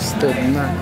stood not.